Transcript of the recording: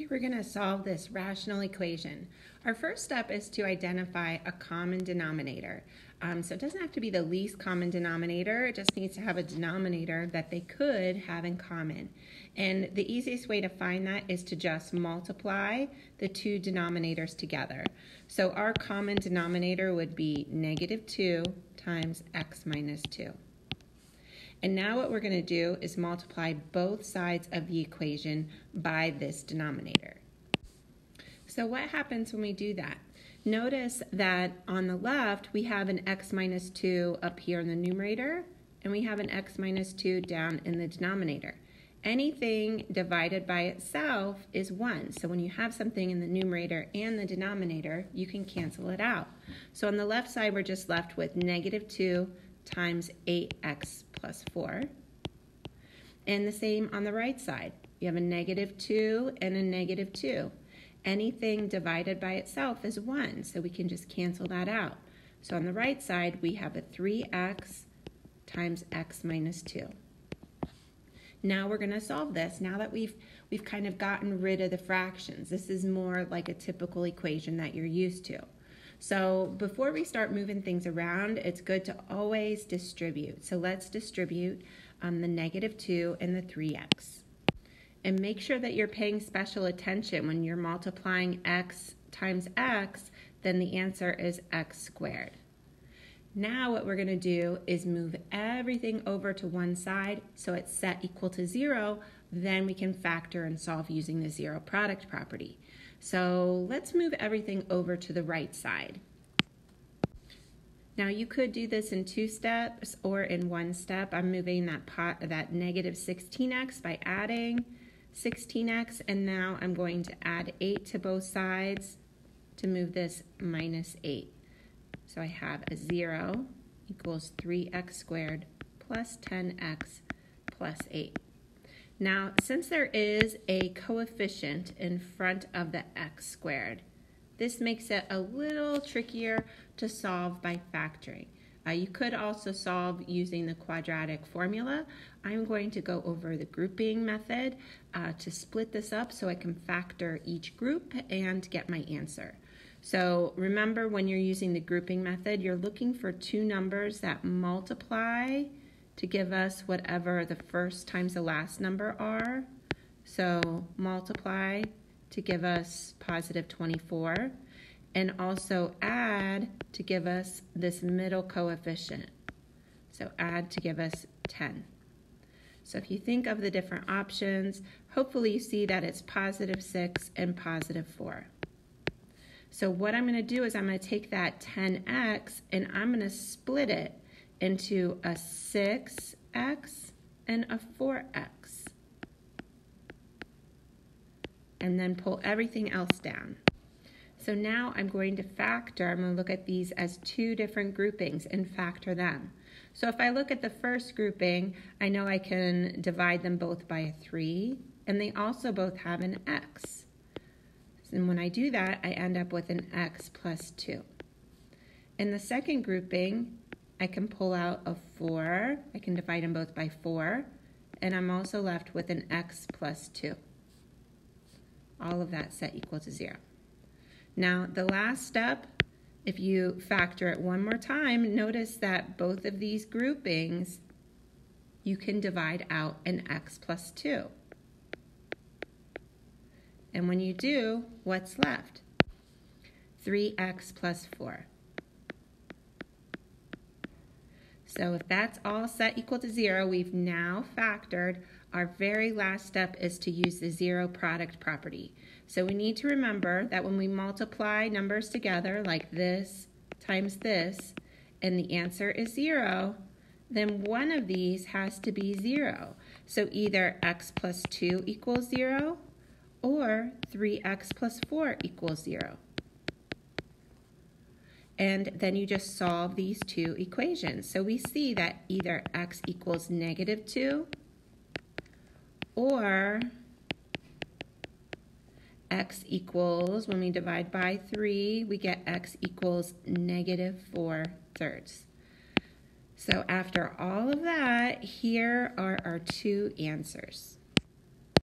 Here we're going to solve this rational equation. Our first step is to identify a common denominator. Um, so it doesn't have to be the least common denominator, it just needs to have a denominator that they could have in common. And the easiest way to find that is to just multiply the two denominators together. So our common denominator would be negative 2 times x minus 2. And now what we're going to do is multiply both sides of the equation by this denominator. So what happens when we do that? Notice that on the left, we have an x minus 2 up here in the numerator, and we have an x minus 2 down in the denominator. Anything divided by itself is 1. So when you have something in the numerator and the denominator, you can cancel it out. So on the left side, we're just left with negative 2 times 8x plus 4. And the same on the right side. You have a negative 2 and a negative 2. Anything divided by itself is 1, so we can just cancel that out. So on the right side, we have a 3x times x minus 2. Now we're going to solve this. Now that we've we've kind of gotten rid of the fractions, this is more like a typical equation that you're used to. So before we start moving things around, it's good to always distribute. So let's distribute um, the negative 2 and the 3x. And make sure that you're paying special attention when you're multiplying x times x, then the answer is x squared. Now what we're going to do is move everything over to one side so it's set equal to 0. Then we can factor and solve using the zero product property. So let's move everything over to the right side. Now you could do this in two steps or in one step. I'm moving that pot that negative 16x by adding 16x and now I'm going to add 8 to both sides to move this minus 8. So I have a 0 equals 3x squared plus 10x plus 8. Now, since there is a coefficient in front of the x squared, this makes it a little trickier to solve by factoring. Uh, you could also solve using the quadratic formula. I'm going to go over the grouping method uh, to split this up so I can factor each group and get my answer. So remember when you're using the grouping method, you're looking for two numbers that multiply to give us whatever the first times the last number are. So multiply to give us positive 24 and also add to give us this middle coefficient. So add to give us 10. So if you think of the different options, hopefully you see that it's positive 6 and positive 4. So what I'm going to do is I'm going to take that 10x and I'm going to split it into a 6x and a 4x. And then pull everything else down. So now I'm going to factor, I'm going to look at these as two different groupings and factor them. So if I look at the first grouping, I know I can divide them both by a 3, and they also both have an x. And when I do that, I end up with an x plus 2. In the second grouping, I can pull out a 4. I can divide them both by 4. And I'm also left with an x plus 2. All of that set equal to 0. Now, the last step, if you factor it one more time, notice that both of these groupings, you can divide out an x plus 2. And when you do, what's left? 3x plus 4. So if that's all set equal to zero, we've now factored. Our very last step is to use the zero product property. So we need to remember that when we multiply numbers together, like this times this, and the answer is zero, then one of these has to be zero. So either x plus 2 equals zero, or 3x plus 4 equals zero and then you just solve these two equations. So we see that either x equals negative 2 or x equals, when we divide by 3, we get x equals negative 4 thirds. So after all of that, here are our two answers.